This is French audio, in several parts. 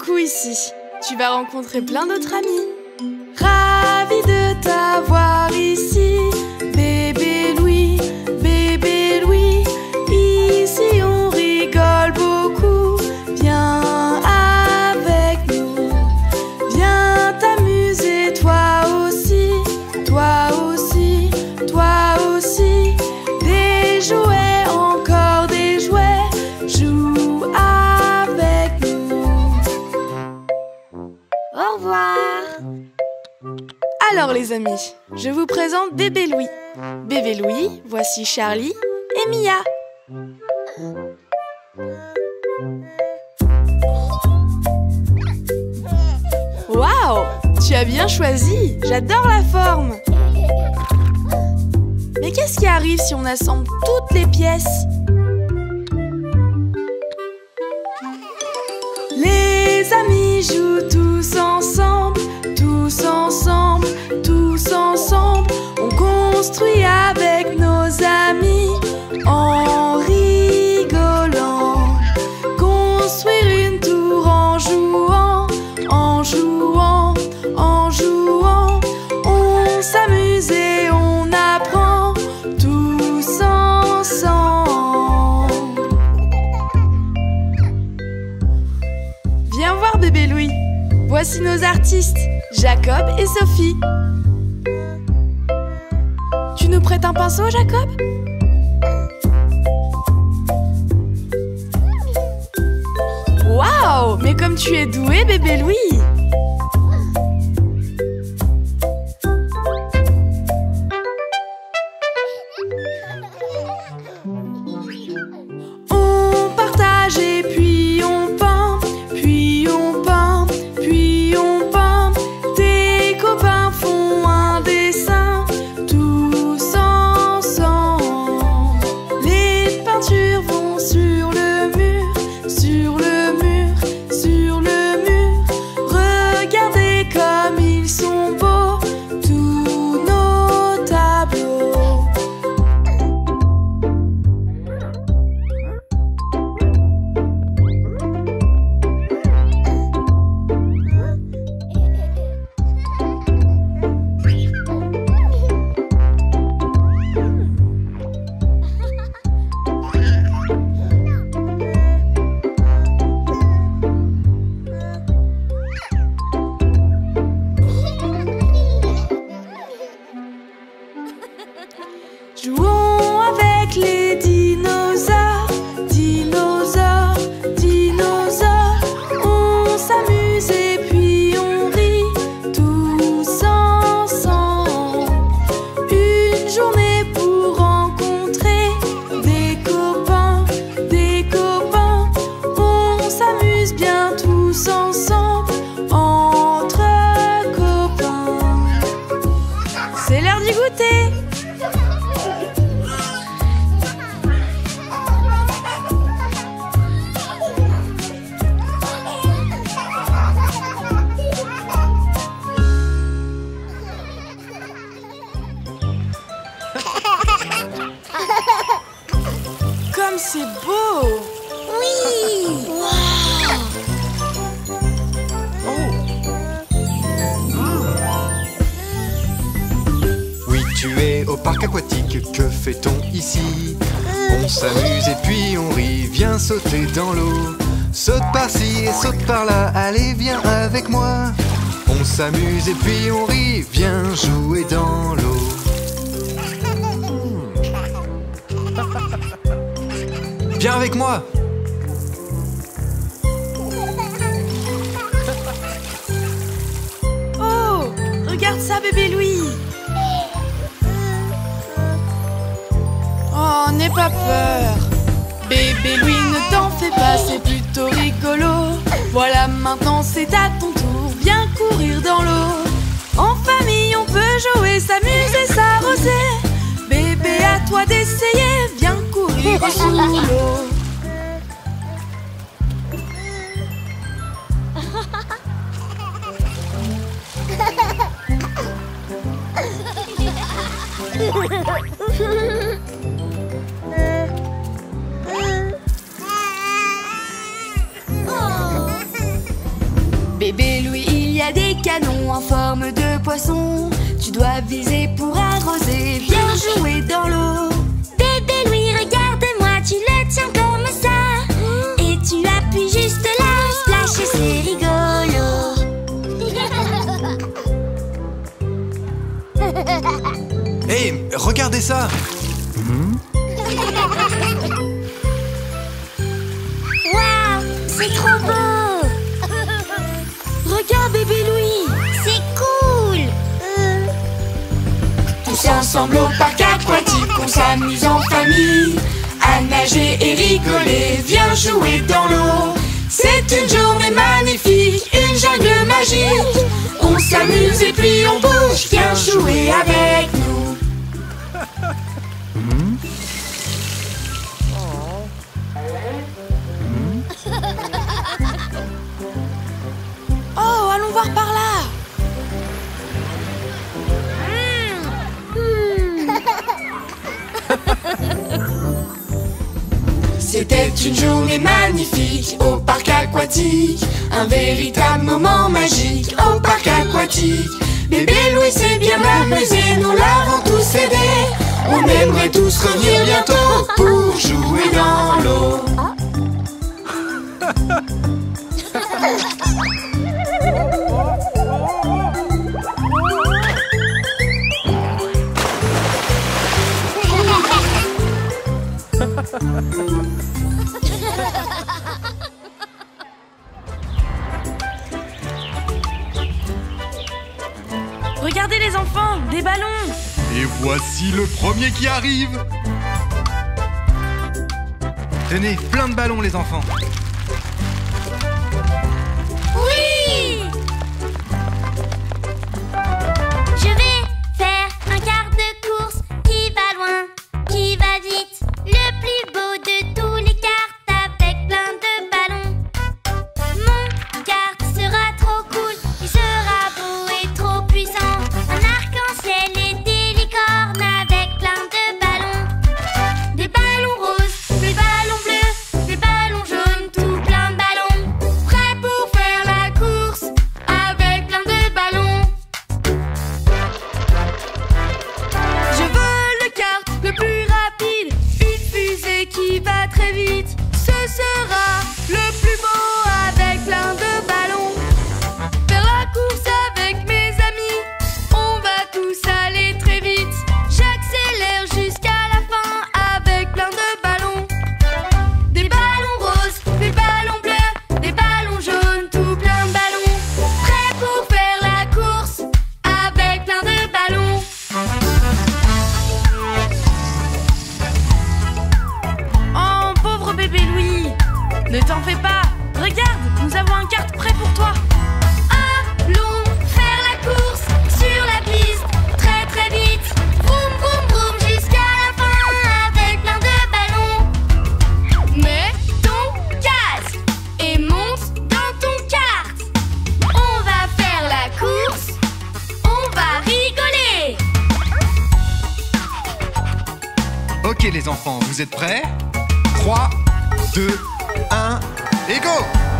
beaucoup ici. Tu vas rencontrer plein d'autres amis. bébé Louis. Bébé Louis, voici Charlie et Mia. Waouh Tu as bien choisi J'adore la forme Mais qu'est-ce qui arrive si on assemble toutes les pièces? Les amis jouent tous nos artistes, Jacob et Sophie. Tu nous prêtes un pinceau, Jacob? Waouh Mais comme tu es doué, bébé Louis s'amuse et puis on Bébé Louis, il y a des canons en forme de poisson. Tu dois viser pour arroser. Viens jouer dans l'eau. Bébé Louis, regarde-moi, tu le tiens comme ça. Et tu appuies juste là. Splash et c'est rigolo. Regardez ça. Waouh, c'est trop beau. Regarde, bébé Louis C'est cool. Euh. Tous ensemble au parc aquatique, on s'amuse en famille. À nager et rigoler, viens jouer dans l'eau. C'est une journée magnifique, une jungle magique. On s'amuse et puis on bouge, viens jouer avec nous C'était une journée magnifique au parc aquatique, un véritable moment magique au parc aquatique. Bébé Louis s'est bien amusé, nous l'avons tous aidé. On aimerait tous revenir bientôt pour jouer dans l'eau. enfin Des ballons. Et voici le premier qui arrive. Tenez, plein de ballons les enfants. Ok les enfants, vous êtes prêts? 3, 2, 1 et go!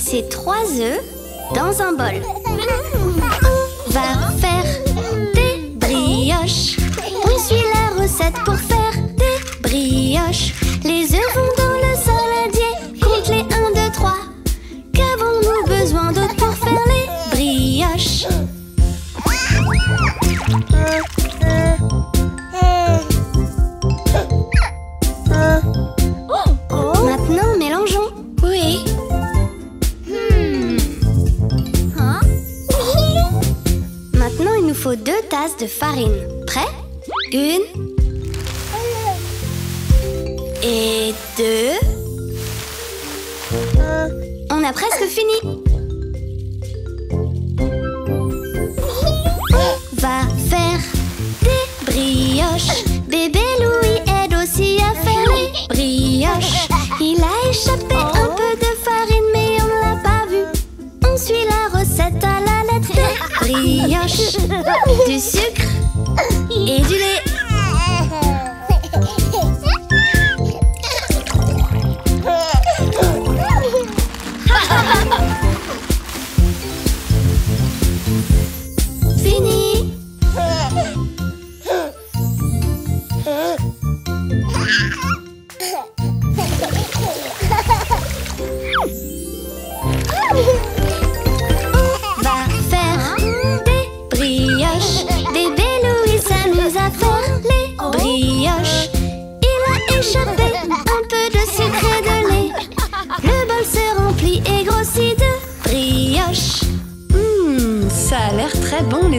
placer trois œufs dans un bol. On va faire des brioches. On suit la recette pour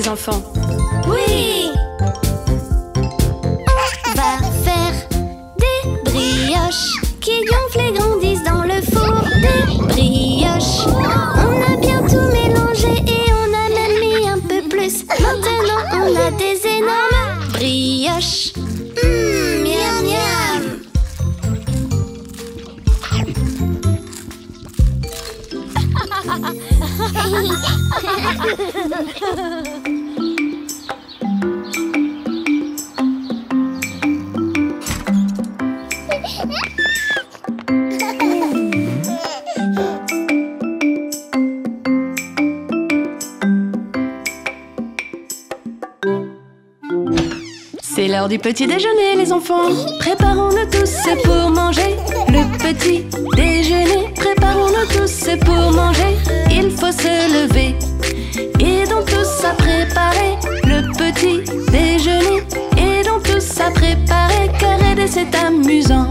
enfants. petit déjeuner, les enfants. Préparons-le tous, c'est pour manger. Le petit déjeuner, préparons-le tous, c'est pour manger. Il faut se lever et donc tous à préparer. Le petit déjeuner et donc tous à préparer. Car aider, c'est amusant.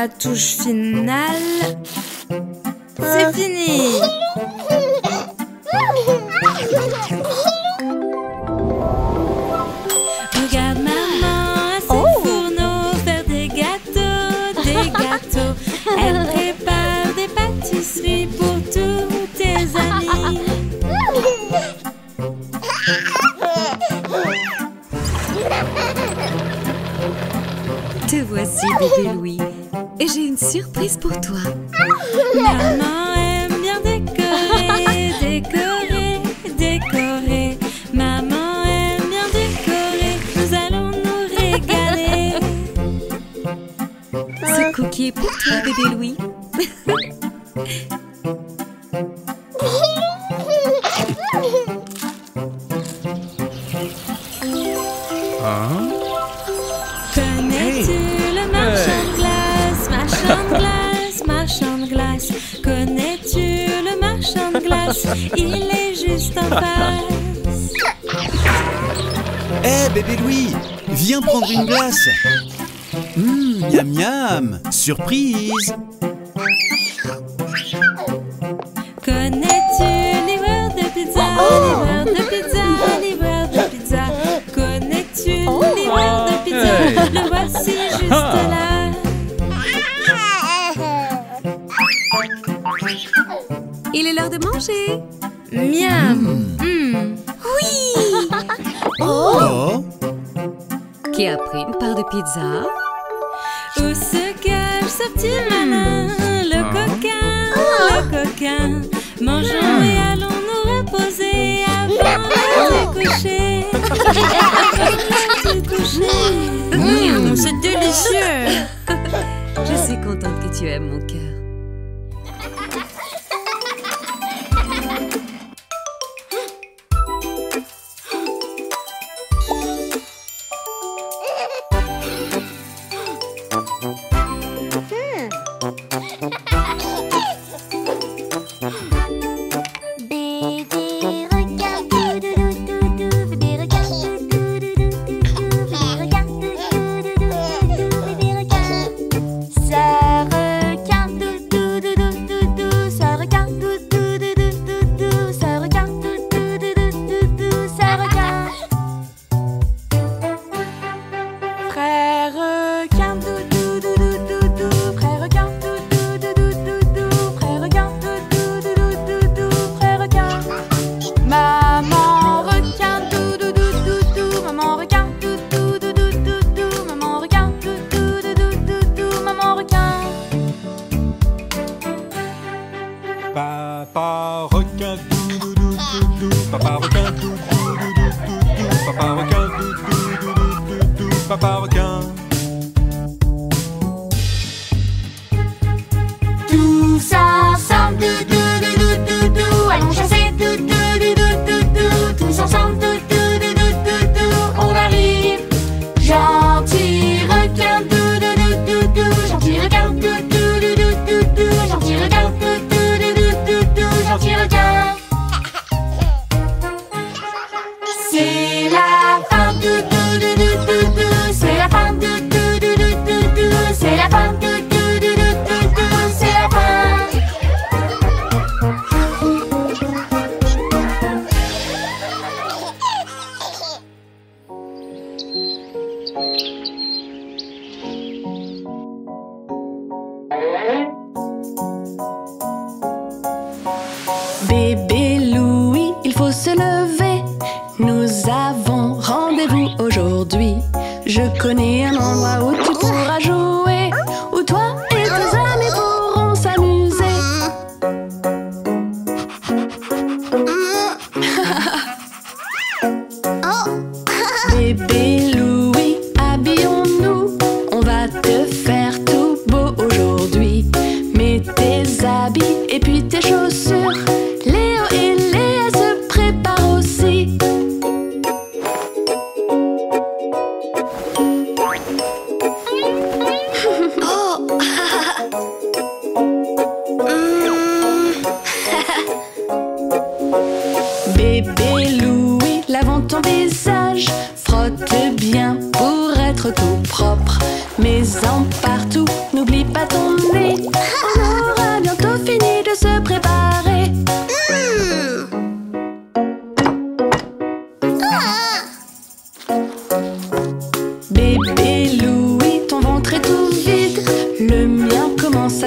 la touche finale. C'est fini Surprise. Connais-tu les words de pizza Les words de pizza, les words de pizza? Connais-tu les words de pizza? Le voici juste là. Il est l'heure de manger. Miam. Hmm. Hmm. Oui. Oh. oh. Qui a pris une part de pizza? Où se ce petit hmm. le ah. coquin, le ah. coquin. Mangeons hmm. et allons nous reposer avant de oh. coucher. Hmm. C'est délicieux. Je suis contente que tu aimes mon cœur.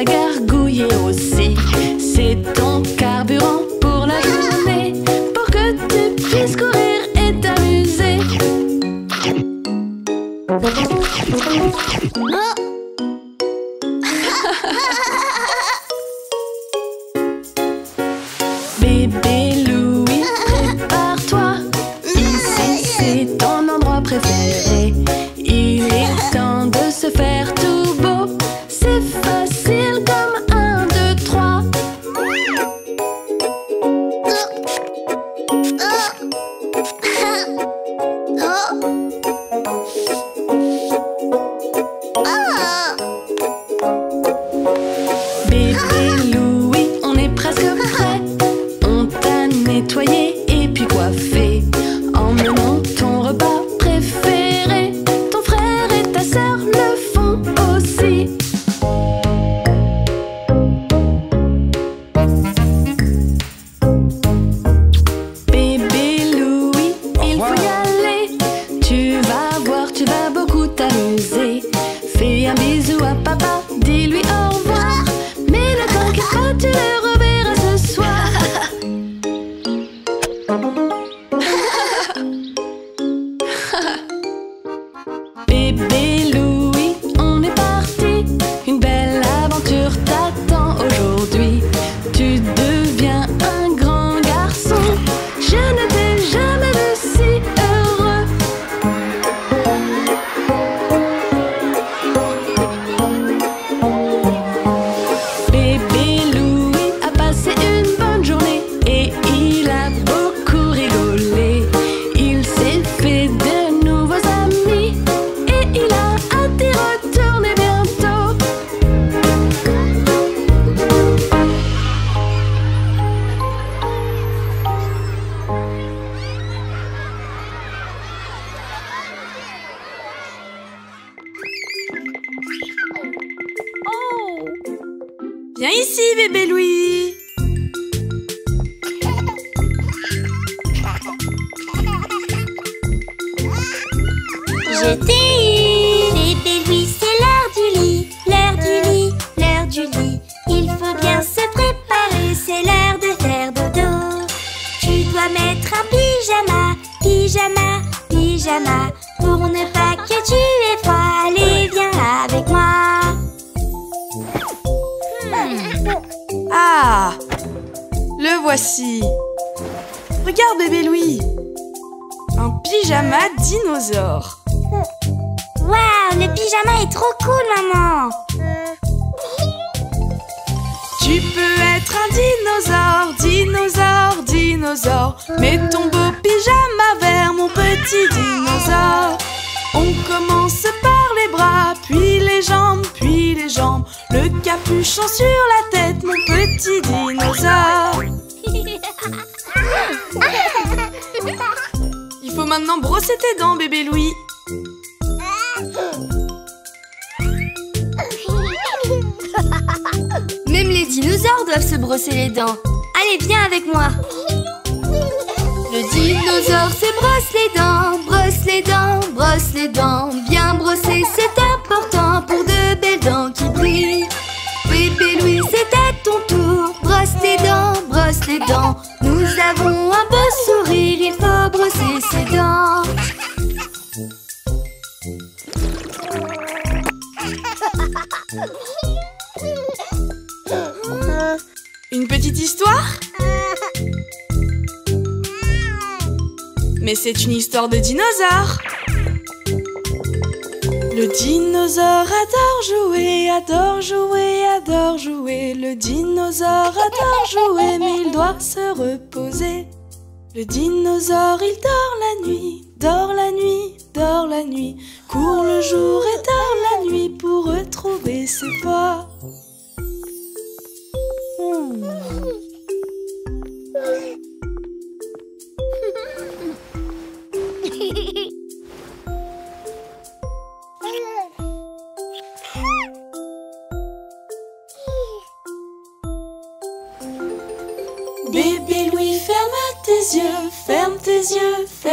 gargouiller aussi. Brosse les dents, brosse les dents, brosse les dents. Bien brosser, c'est important pour de belles dents qui brillent. Pépé Louis, c'est à ton tour. Brosse tes dents, brosse les dents. Nous avons un beau sourire, il faut brosser ses dents. Une petite histoire? c'est une histoire de dinosaure. Le dinosaure adore jouer, adore jouer, adore jouer. Le dinosaure adore jouer, mais il doit se reposer. Le dinosaure, il dort la nuit, dort la nuit, dort la nuit, court le jour et dort la nuit pour retrouver ses voix.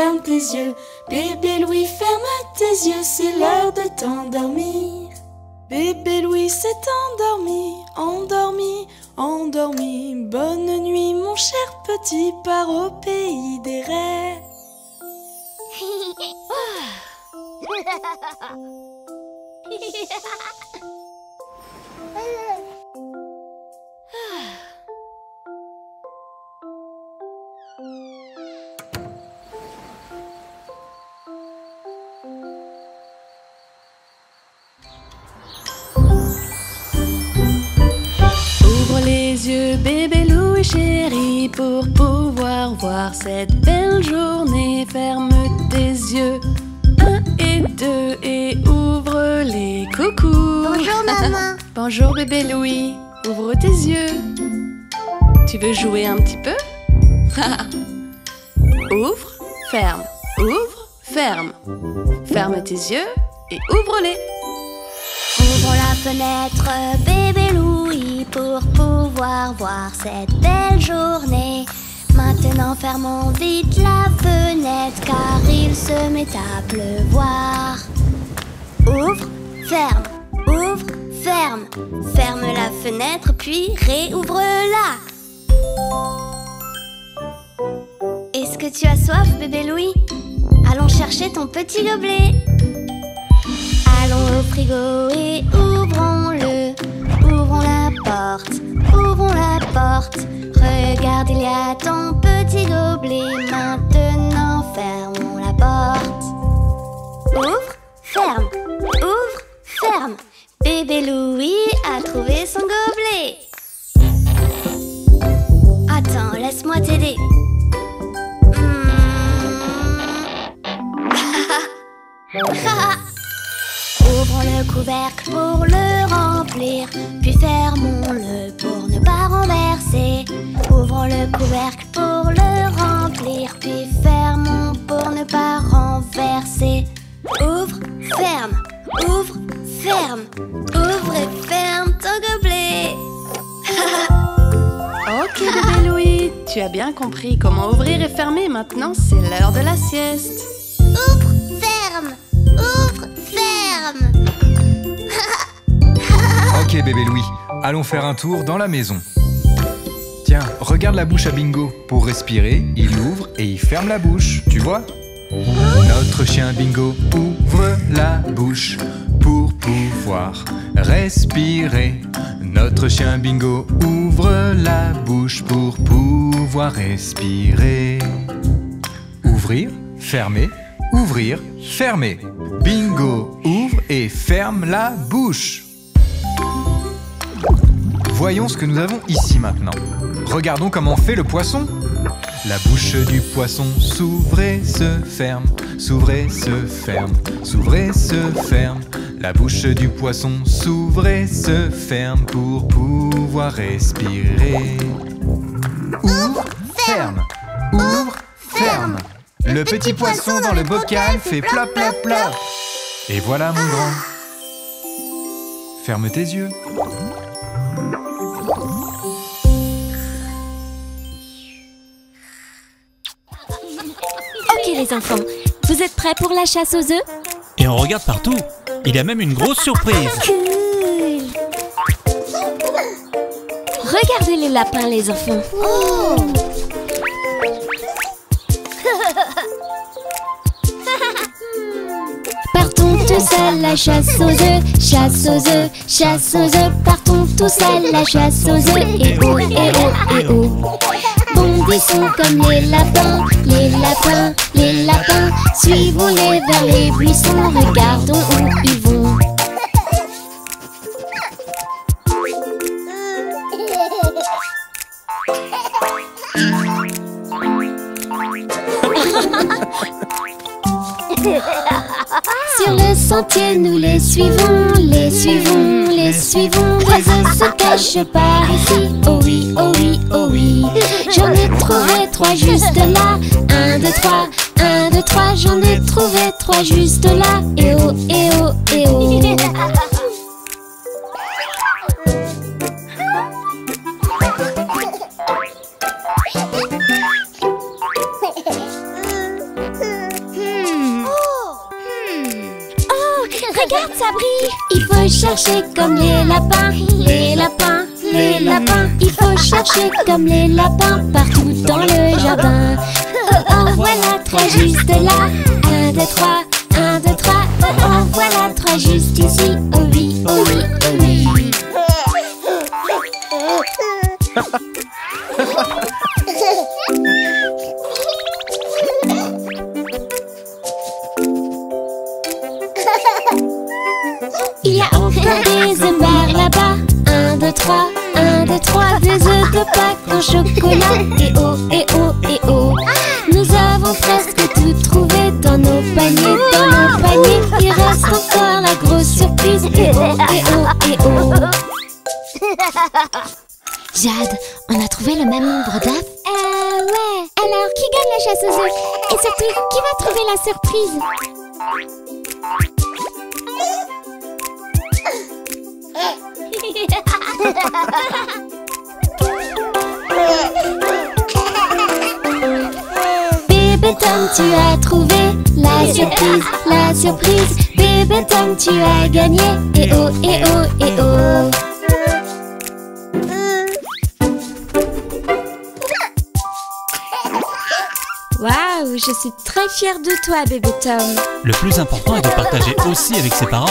Ferme tes yeux. Bébé Louis, ferme tes yeux, c'est l'heure de t'endormir. Bébé Louis s'est endormi, endormi, endormi. Bonne nuit, mon cher petit, part au pays des rêves. yeux, bébé Louis chéri, pour pouvoir voir cette belle journée. Ferme tes yeux, un et deux, et ouvre les coucou. Bonjour maman. Bonjour bébé Louis, ouvre tes yeux. Tu veux jouer un petit peu? Ouvre, ferme, ouvre, ferme. Ferme tes yeux et ouvre-les. Ouvre la fenêtre, bébé Louis, pour pouvoir voir cette belle journée. Maintenant fermons vite la fenêtre, car il se met à pleuvoir. Ouvre, ferme, ouvre, ferme. Ferme la fenêtre, puis réouvre-la. Est-ce que tu as soif, bébé Louis? Allons chercher ton petit gobelet. Allons au frigo et ouvrons-le. Ouvrons la porte. Regarde, il y a ton petit gobelet. Maintenant, fermons la porte. Ouvre, ferme, ouvre, ferme. Bébé Louis a trouvé son gobelet. Attends, laisse-moi t'aider. Hmm. Ouvrons le couvercle pour le remplir, puis fermons-le pour ne pas renverser. Ouvrons le couvercle pour le remplir, puis fermons pour ne pas renverser. Ouvre, ferme, ouvre, ferme, ouvre et ferme ton gobelet. Ok bébé Louis, tu as bien compris comment ouvrir et fermer. Maintenant, c'est l'heure de la sieste. Ouvre, ferme, Ok bébé Louis, allons faire un tour dans la maison. Tiens, regarde la bouche à Bingo. Pour respirer, il ouvre et il ferme la bouche, tu vois? Notre chien Bingo ouvre la bouche pour pouvoir respirer. Notre chien Bingo ouvre la bouche pour pouvoir respirer. Ouvrir, fermer, ouvrir, fermer. Bingo ouvre et ferme la bouche. Voyons ce que nous avons ici maintenant. Regardons comment fait le poisson. La bouche du poisson s'ouvre et se ferme, s'ouvre et se ferme, s'ouvre et se ferme. La bouche du poisson s'ouvre et se ferme pour pouvoir respirer. Ouvre, ferme, ouvre, ferme. Le petit poisson dans le bocal fait plop plop plop. Et voilà mon grand. Ferme tes yeux. Ok les enfants, vous êtes prêts pour la chasse aux œufs? Et on regarde partout. Il y a même une grosse surprise. Cool. Regardez les lapins les enfants. Oh. Tous à la chasse aux œufs, chasse aux œufs, chasse aux œufs. Partons tous à la chasse aux œufs. Et oh, et oh, et oh. Bondissons comme les lapins, les lapins, les lapins. Suivons-les vers les buissons, regardons où ils vont. Nous les suivons, les suivons, les suivons. Œufs se cachent par ici. Oh oui, oh oui, oh oui. J'en ai trouvé trois juste là. Un, deux, trois, un, deux, trois. J'en ai trouvé trois juste là. Et oh, et oh, et oh. Il faut chercher comme les lapins, les lapins, les lapins. Il faut chercher comme les lapins partout dans le jardin. Oh oh, voilà trois juste là. Un, deux, trois, un, deux, trois. Oh oh, voilà trois juste ici. Oh oui, oh oui, oh oui. En chocolat. Et oh, et oh, et oh. Nous avons presque tout trouvé dans nos paniers, dans nos paniers. Il reste encore la grosse surprise. Et oh, et oh, et oh. Jade, on a trouvé le même nombre d'œufs Euh, ouais. Alors, qui gagne la chasse aux œufs? Et surtout, qui va trouver la surprise? Bébé Tom, tu as trouvé la surprise, la surprise. Bébé Tom, tu as gagné. Et oh, et oh, et oh. Waouh, je suis très fière de toi, bébé Tom. Le plus important est de partager aussi avec ses parents.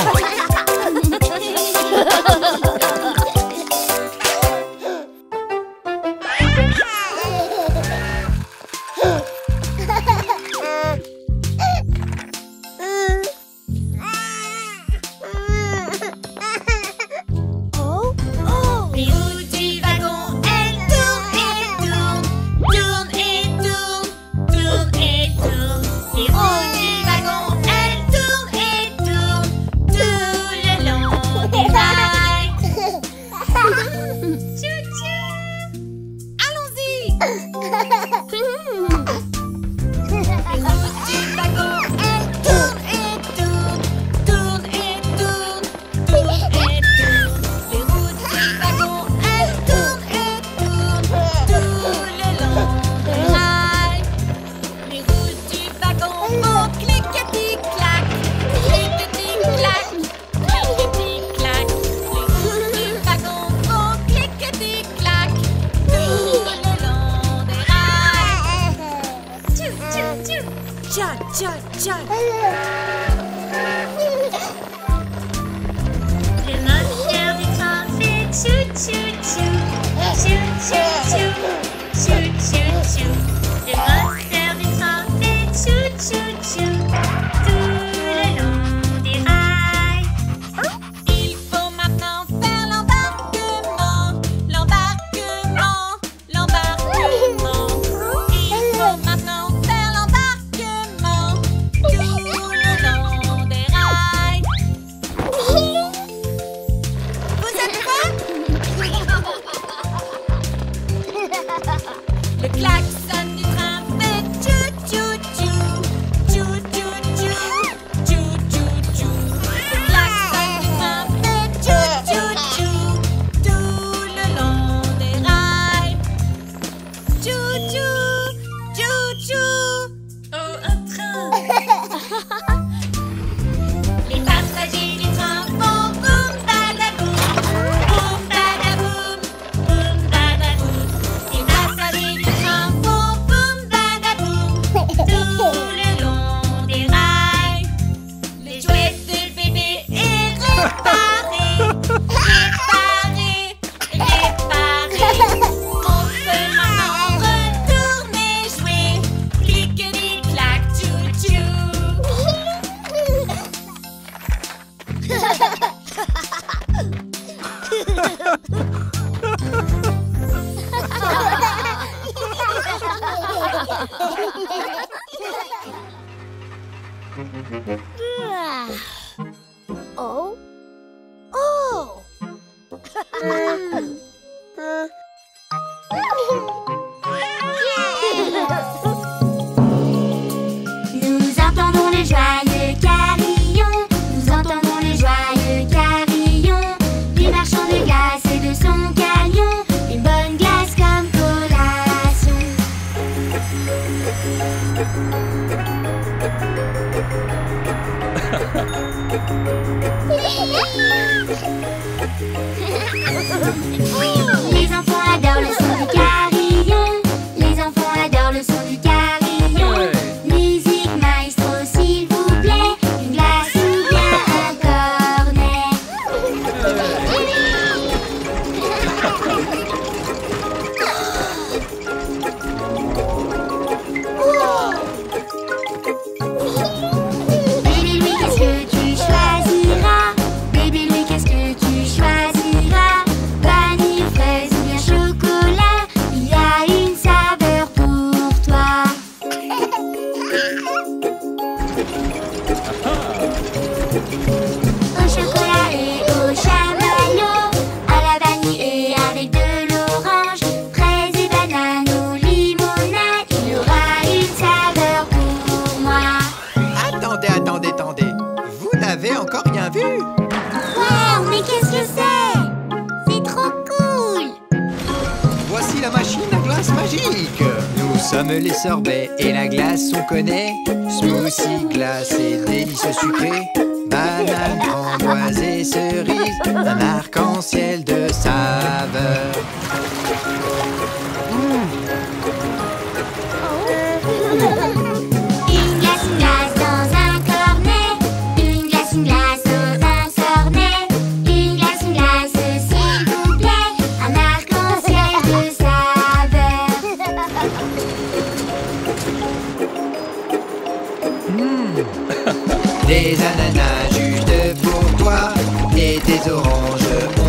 Des ananas juste pour toi Et des oranges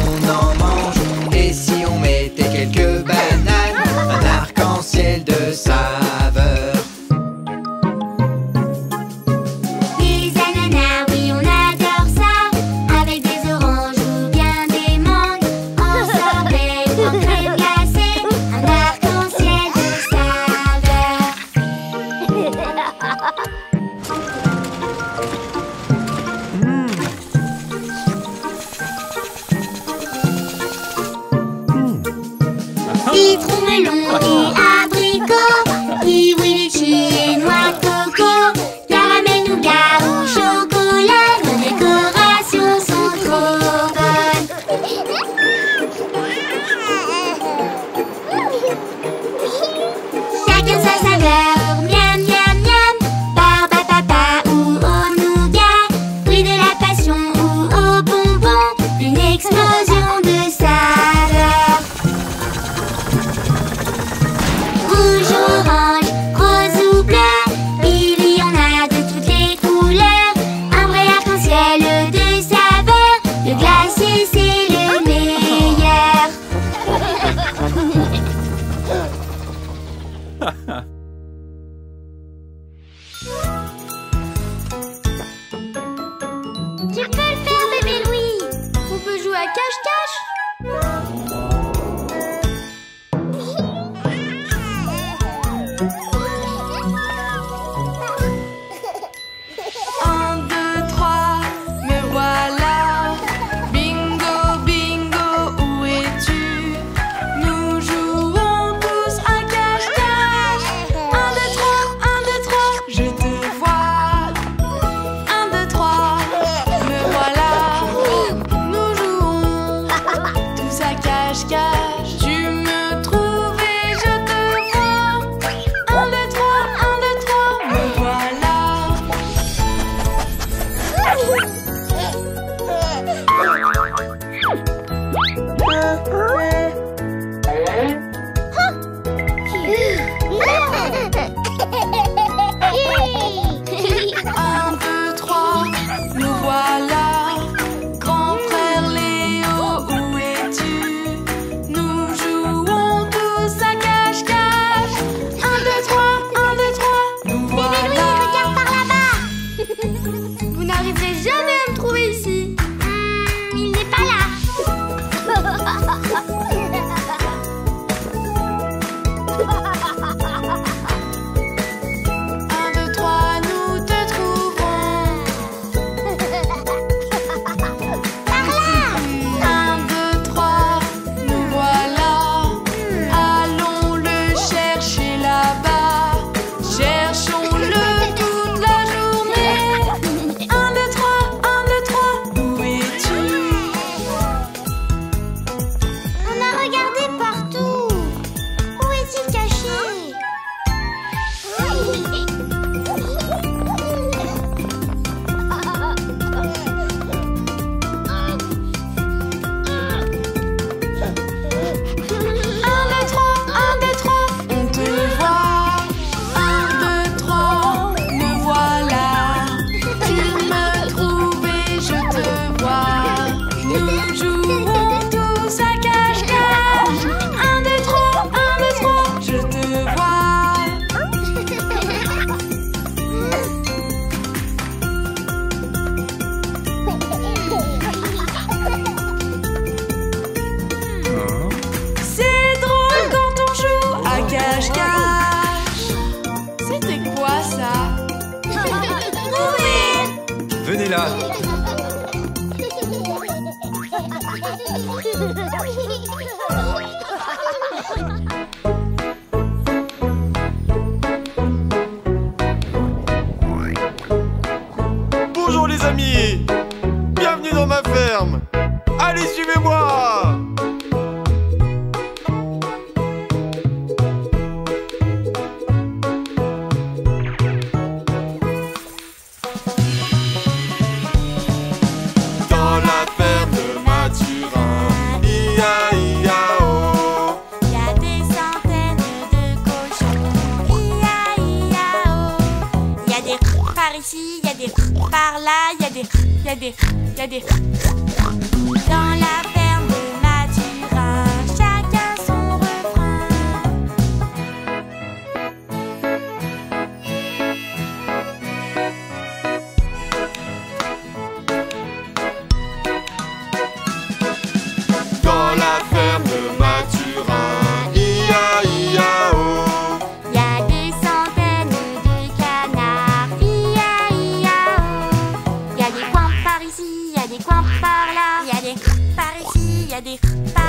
ici,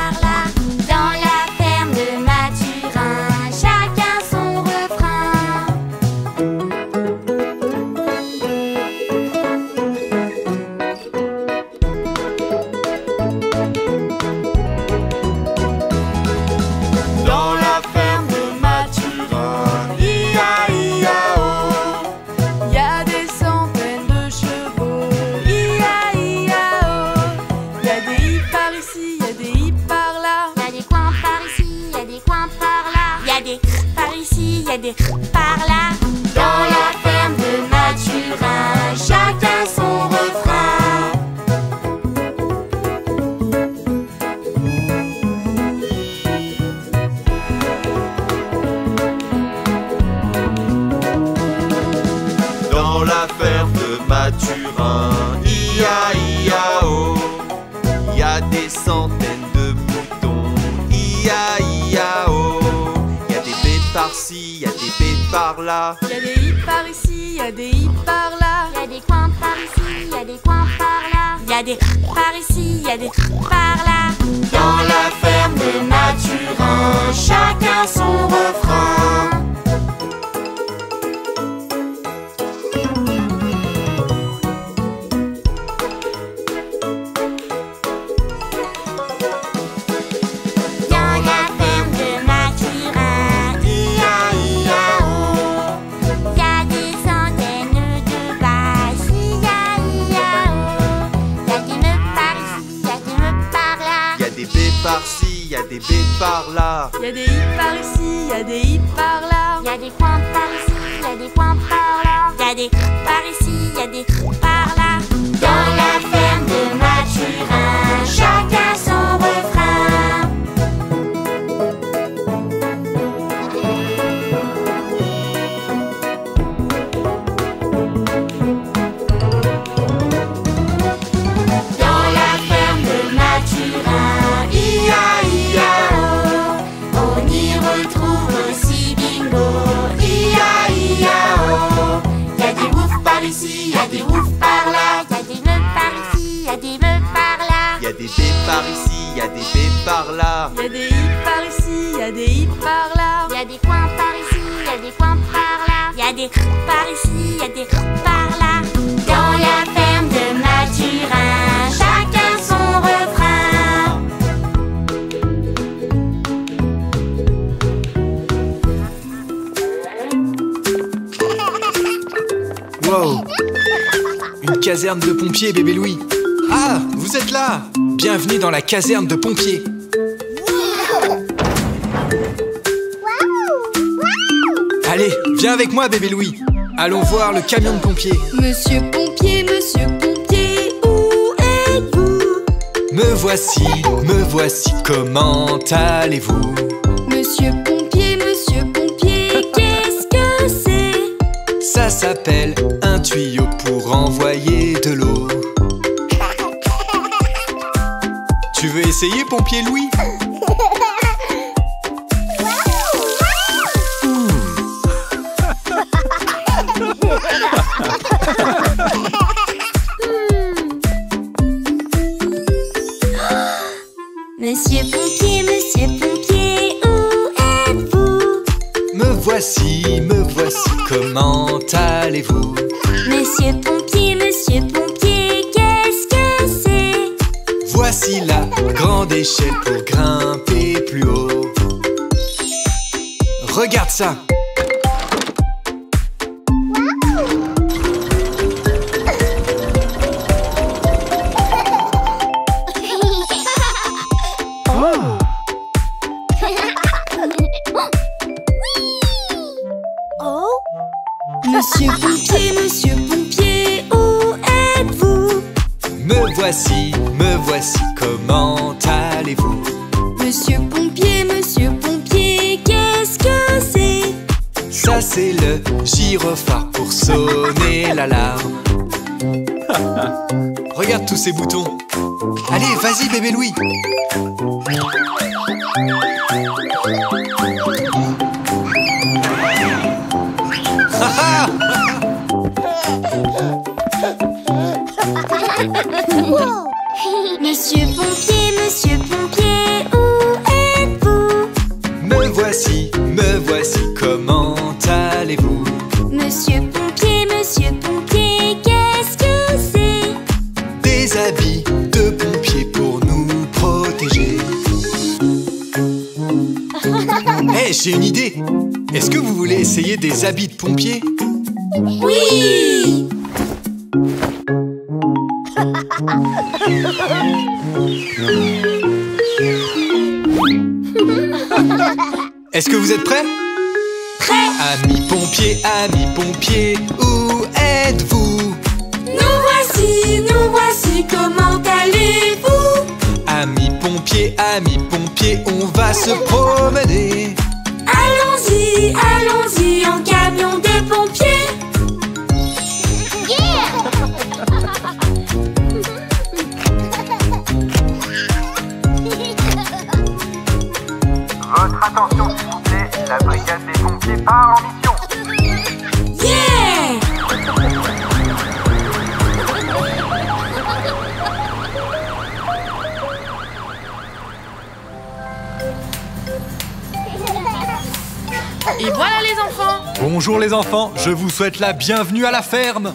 Y a des coins par ici, y a des coins par là. Y a des par ici, y a des par ici, y a des baies par-là. Y a des i par ici, y a des i par là. Y a des coins par ici, y a des coins par là. Y a des par ici, y a des par là. Dans la ferme de Mathurin, chacun son refrain. Wow Une caserne de pompiers, bébé Louis. Ah, vous êtes là Bienvenue dans la caserne de pompiers. Allez, viens avec moi, bébé Louis. Allons voir le camion de pompiers. Monsieur pompier, monsieur pompier, où êtes-vous? Me voici, me voici, comment allez-vous? Monsieur pompier, monsieur pompier, qu'est-ce que c'est? Ça s'appelle un tuyau pour envoyer de l'eau. Essayer, pompier Louis Monsieur pompier, monsieur pompier, où êtes-vous? Me voici, me voici, comment allez-vous? Monsieur pompier, monsieur pompier, grande échelle pour grimper plus haut. Regarde ça Allez, vas-y, bébé Louis. Est-ce que vous êtes prêts? Prêts Amis pompiers, amis pompiers, où êtes-vous? Nous voici, nous voici, comment allez-vous? Amis pompiers, amis pompiers, on va se promener. Allons-y, allons-y, en camion de pompiers. Votre attention. La brigade des pompiers part en mission. Yeah Et voilà les enfants. Bonjour les enfants, je vous souhaite la bienvenue à la ferme.